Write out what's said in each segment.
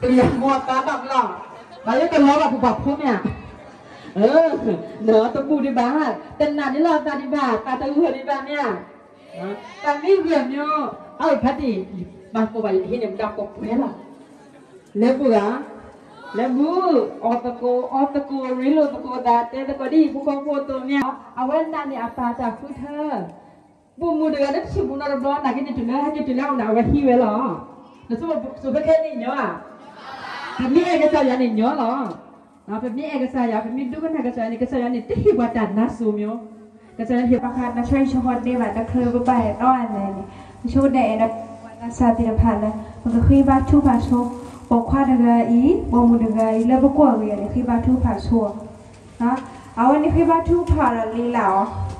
เปียกหมดตาบักหลังเราจะเป็นร้อแบบบับพวกเนี่ย เออเหนือตะกูดีบ้าแต่หนานี่เราตาดีบ้าตาตะกูดีบ้าเนี่ยตาไม่เวียมโยเอ้าพัดดิบางคนไปเห็นเนี่ยมันดักบเพื่อนละเล็บบุ๋ะเล็บบูออตะโกออตะโกริโลตะโกดาเตตะโกดีผู้กองโปตัวเนี่ยเอาไว้นนั้นเนี่ยอาตาจากคุณเธอบูมูเดือดนั่นชิบุนารบล้อหนักกินจุนเนื้อให้จุนเนื้อเอาหนาวไว้ที่ไว้หรอ nasema subeke ninyo ah pemni ega saya ninyo lo na pemni ega saya pemni dukan ega saya ni ke saya ni tehi watan nasumyo ke saya hi pakan na shai shohon ni wa ta khre ba ba no an ni shu de na na sa ti na pha na mo ke khi ba chu ba so bo kwa de ga i bo mu de ga i le bo kwa ga ni khi ba chu pha so na เอาวันนี้พี่บ้าทุกผ่านลีเหล่า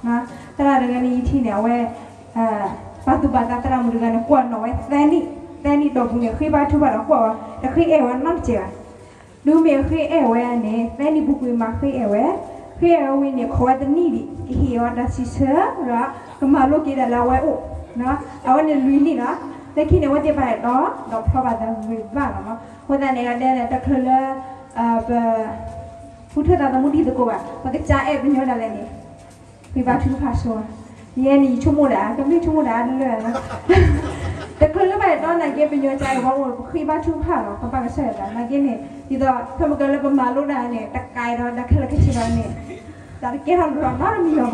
นะตลาดเรื่องนี้ที่เนี่ยเว้ยปัจจุบันตลาดมุดเรื่องนี้กวนน้อยแต่นี่ แต่นี่ดอกเนี่ยคือบ้านทุกบ้านกว่าแต่คือเอวันนั่นเจ้าดูเมียคือเอเวเนี่ยแต่นี่บุกวิมาคือเอเวคือเอเวเนี่ยขวดนี่ดิเฮียวันดัชเชอร์ละก็มาลูกกินแล้วเว้โอ้นะเอาวันนี้ลุยนี่นะแต่คิดเนี่ยว่าจะไปต่อดอกพระบาทวิบ้านเนาะคนแต่เนี่ยเนี่ยตะเคลเอ่อพุทธตาตมุติตะโกบะมันก็จ่าเอเป็นยอดอะไรนี่วิบาทุภาชัวเย็นนี่ชั่วโมงละก็ไม่ชั่วโมงละเลยนะ แต่เคลไปตอนนั้นเก็เป็นยอดใจว่าโอ้คือบ้านทุภาเนาะก็ปากเสร็จแล้วนะเก็เนี่ยที่ต่อทำกันแล้วประมาณลูกได้เนี่ยตะไคร้เราตะเคลก็ชิบาเนี่ยแต่เกี่ยวกับเราไม่มีหรอก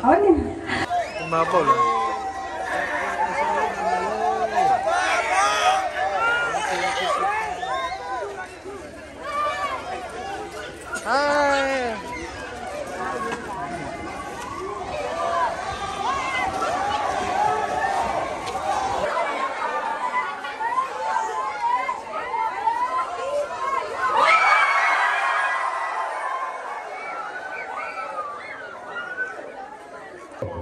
เอาเนี่ยมาเปล่าเลย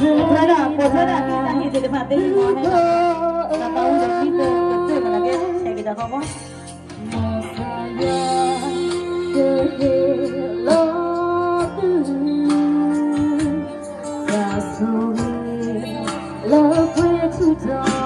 Sarah, po Sarah, kita hindi dilemate mo na. Tapos dito, dito mo lagi. Sige kita ko. Love where to draw